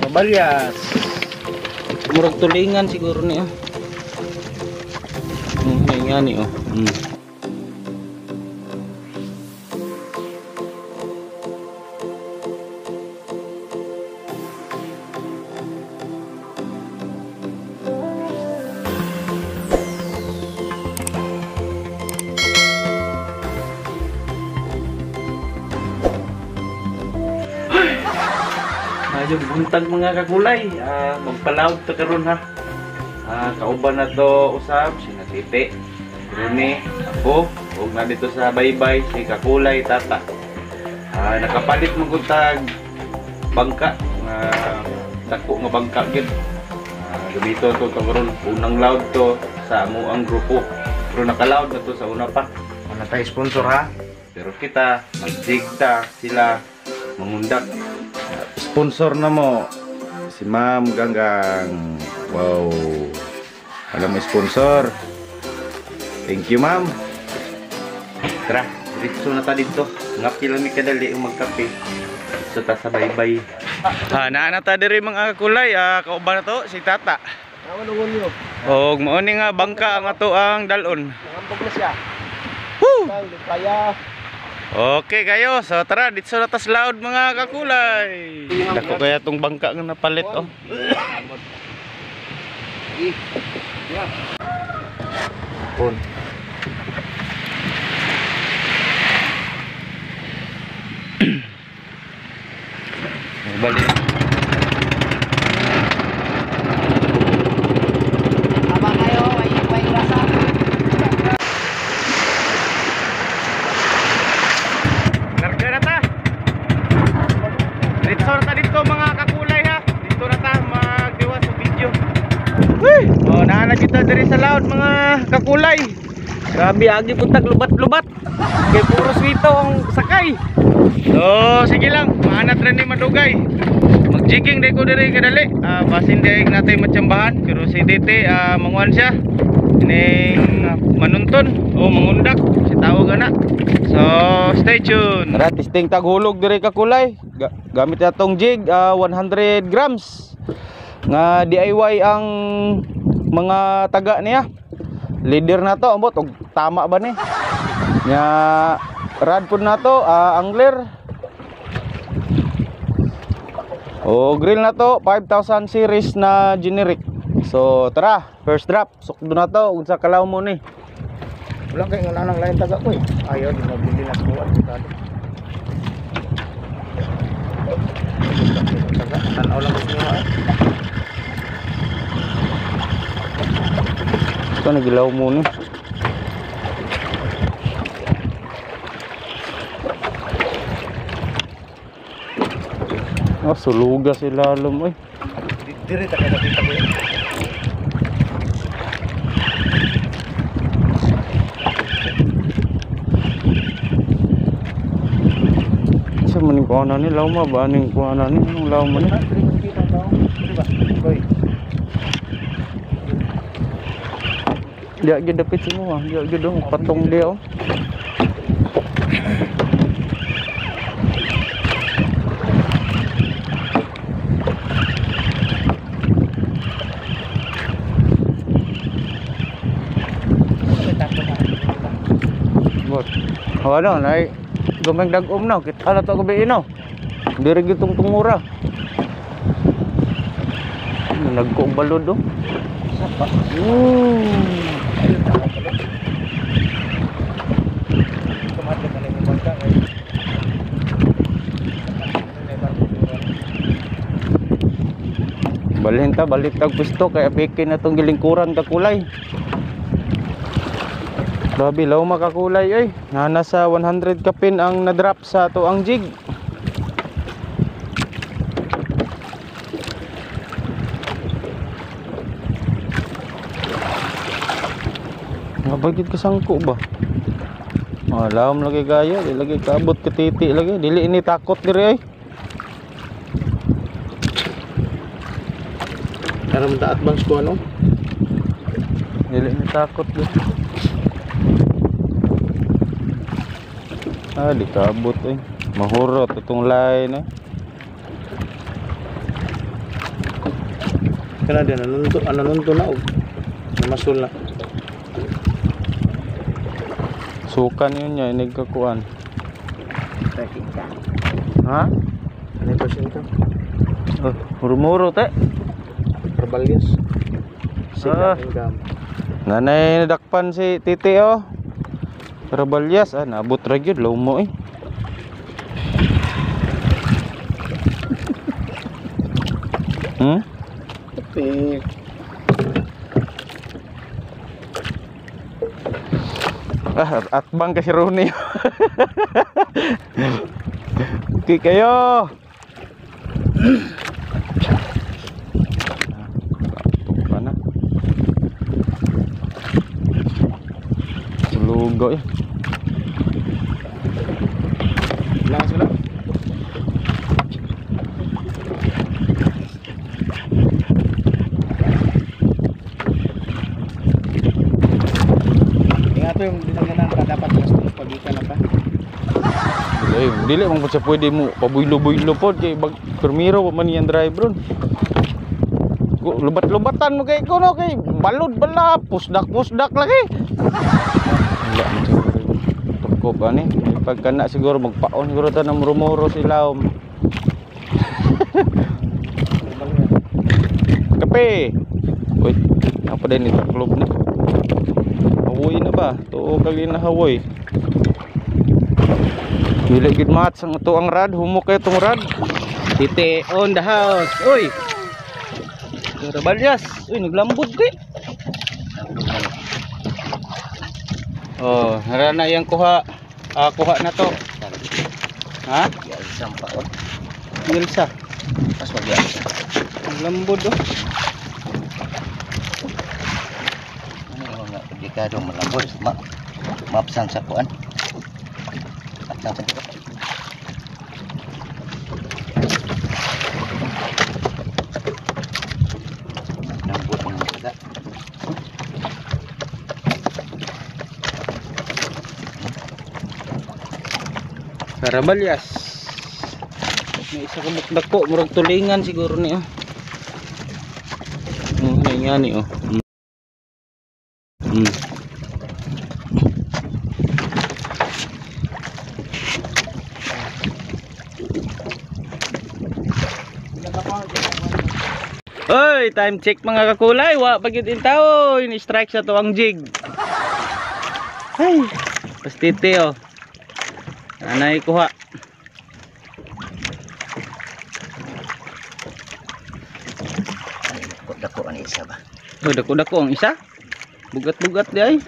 Kabalyas. Murag tulingan siguro ni oh. Nga ni oh. Hmm. Ayun, buntag mga kakulay. Ah, magpalawag to karon ha. Ah, kauban na to usab si Natite. Rene, ako, ug na dito sa baybay si Kakulay tata. Ah, nakapalit mo gud tag bangka nga dako nga bangka gyud. Ah, gamito to karon unang loud to sa amo ang grupo. Pero naka-loud na to sa una pa. Ano tayo sponsor ha? Pero kita, magsigta sila, mangundak. Sponsor na mo, si Ma'am Ganggang. Wow. Alam mo sponsor. Thank you, Ma'am. Tara, dito na ta dito. Ngapi lang kadali yung magkape. Dito ta sa baybay. Ah, naana ta diri mga kulay, ah, kauban na to si Tata. Nungon nyo? Og mao ni nga bangka ang ato ang dalon. Nangambog na siya. Woo! Kaya. Okay kayo, so tara, dito na tas loud mga kakulay. Dako kaya tong bangka nga napalit oh. Pun. Balik. Tama kayo, may may rasa. Karga na ta. Dito na dito mga kakulay ha. Dito na ta magdiwa sa video. Uy! Oh, naana kita diri sa loud mga kakulay. Grabe agi puntag lubat-lubat. Kay puro swito ang sakay. So, sige lang, maanat rin ni madugay. Mag-jigging day ko diri kadali. Ah, basin day natin matsambahan. Pero si DT, ah, manguan siya. Ah, manunton o mangundak. Si tawag na. So, stay tuned. Tara, testing taghulog diri ka kulay. Ga- gamit na tong jig, ah, 100 grams. Nga DIY ang mga taga niya. Leader na to, ambot og tama ba ni? Nya rad pud na to, ah, angler. O grill na to, 5000 series na generic. So tara, first drop. Sukdo na to unsa kalaw mo ni. Wala kayo nga nanang lain taga ko eh. Ayaw, di mabili na kuwan. Taga. Taga, tanaw lang ko nga eh. Ito nagilaw mo ni. Oh, suluga si lalom oy. Di- Diri taga nakita ko eh. Sa maning kuana ni law ma ba ning kuana ni anong law man ni? Ah, diri ko kita tao. Diri ba? Boy. Dia gid dapit semua. Dia gid dong patong dia oh. May takot na. Na gumeng dagom na kita ala to gabi ino. Diri gid tong tungura. Nagko og balod oh. Sapa. Mm. Ayun, takot pala. Kumadlo ka na yung bangka eh. May barko siguro. Balhin ta balik tag pwesto kay apike na tong gilingkuran ka kulay. Grabe law makakulay ay. Na nasa 100 kapin ang na-drop sa to ang jig. Mabagit ka sangko ba? Alam lagi kaya, di lagi kabot titi lagi. Dili ini takot diri ay. Karam ta advance ko ano? Dili ni takot ba? Ah, di kabot eh. Mahurot itong line eh. Kana din nanunto, nanunto na og namasul na. Sukan yun niya, inig kakuan. Traffic ka. Ha? Ano ito siya Oh, muro-muro te. Rebellious. Ah. Nanay nadakpan si Titi oh. Rabalyas ah, naabot ra gyud law mo eh. Hmm? Traffic. Ah, at bang kasi Rooney. okay kayo. Kapag na. Lugo eh. Lang sila. Ingat yung dinaganan ka dapat gusto pagikan na pa. Dili, dili pud sa pwede mo pabuylo-buylo pod kay bag permiro man yan driver Lubat-lubatan mo kay kuno kay balod bala pusdak-pusdak lagi. Wala man siguro. Pagkop ani, pagka na siguro magpaon siguro ta ng muro-muro sila. Kape. Uy, apa din ito club ni? Hawoy na ba? Tuo kali na hawoy. Dili gid mat sang ato ang rad, humok kay tong rad. Tite on the house. Uy. Rabalyas. Uy, naglambot kay. Oh, nara na yang kuha. Ah, kuha na to. Ha? Isang paon. Ilsa. Pas mag-iasa. Naglambot oh. Ano nga delikado malambot. Ma mapsan sa kuan. Mapsan sa kuan. Rabalyas. May isa ka dako, murag tulingan siguro ni oh. Oh, nga nga ni oh. Mm. Mm. Oy, time check mga kakulay. Wa pagit intaw, ini strike sa to ang jig. Ay, pastite oh. Anay kuha. Dako ang isa ba? Oh, dako-dako ang isa. Bugat-bugat di ay.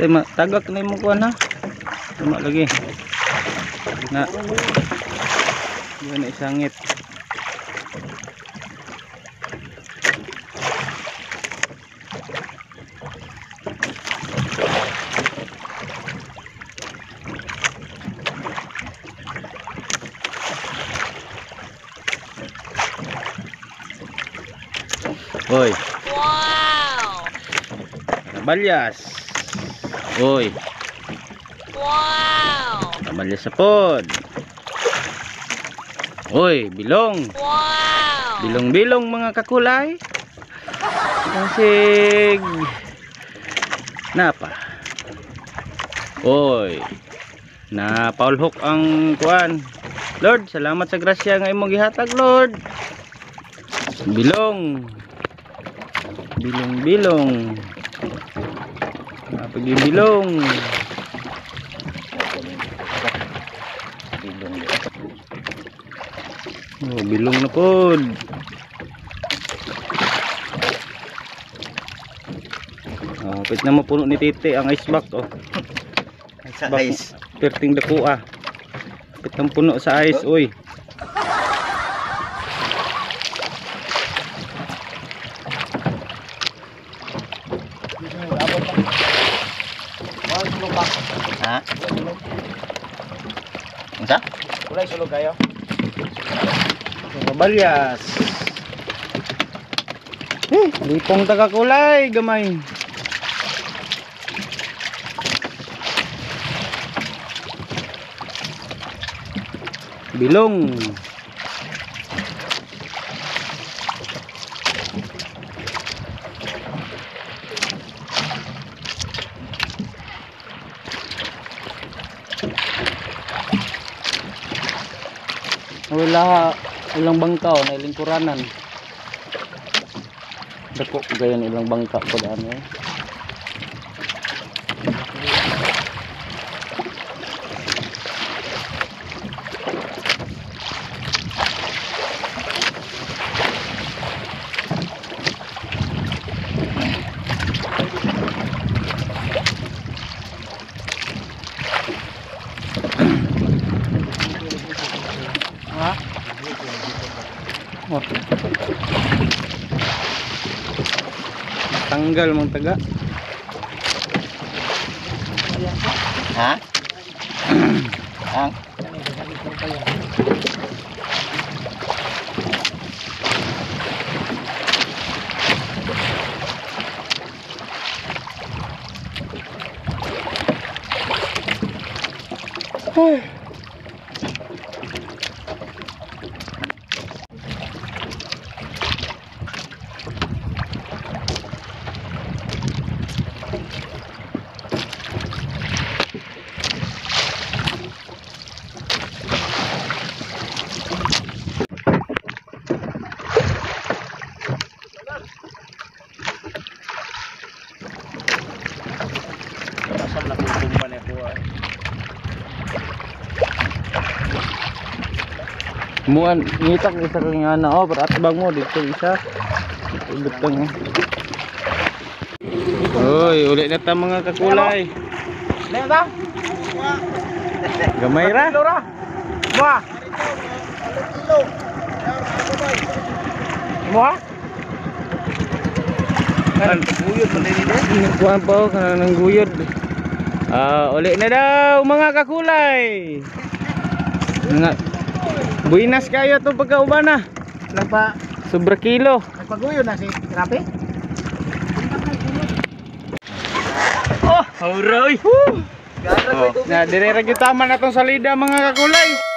Tay ma tagak na mo kuan ha. Tama lagi. Na. Yan na isangit. Hoy. Wow! Kabalyas. Uy, Wow! kabalyas sa pod. Uy, bilong. Wow! Bilong-bilong mga kakulay. Kasig. Napa. Uy. Na paulhok ang kuan. Lord, salamat sa grasya nga imong gihatag, Lord. Bilong. Bilong-bilong. Napagi bilong. Oh, bilong na pod. Oh, pit na mapuno ni Titi ang ice box oh. Ice. Perting dako ah. Pit ng puno sa ice, uy. Sulog kayo. Kabalyas. Eh, lipong taga kulay, gamay. Bilong. Wala ilang bangka oh, na ilang kuranan. Dako gayon ilang bangka ko ano. eh. Ha? Oh. Tanggal mong taga. Ha? Ang? Asam na kung tumban ako. Muan, ngitak isa kang ana oh, para atbang mo dito isa. Ibutang eh. Oy, ulit na ta mga kakulay. Ano ba? Gamay ra. Lora. Mua. Mua. Kan Buyod man din ito. Kuan pa kana nang guyod. Ah, ulit na daw mga kakulay. Nga. Buinas kayo to pagkauban na. Nagpa Sobra kilo. nagpaguyo na si Rapi. Oh, hauroy. Oh, na dire ra gyud tama na tong salida mga kakulay.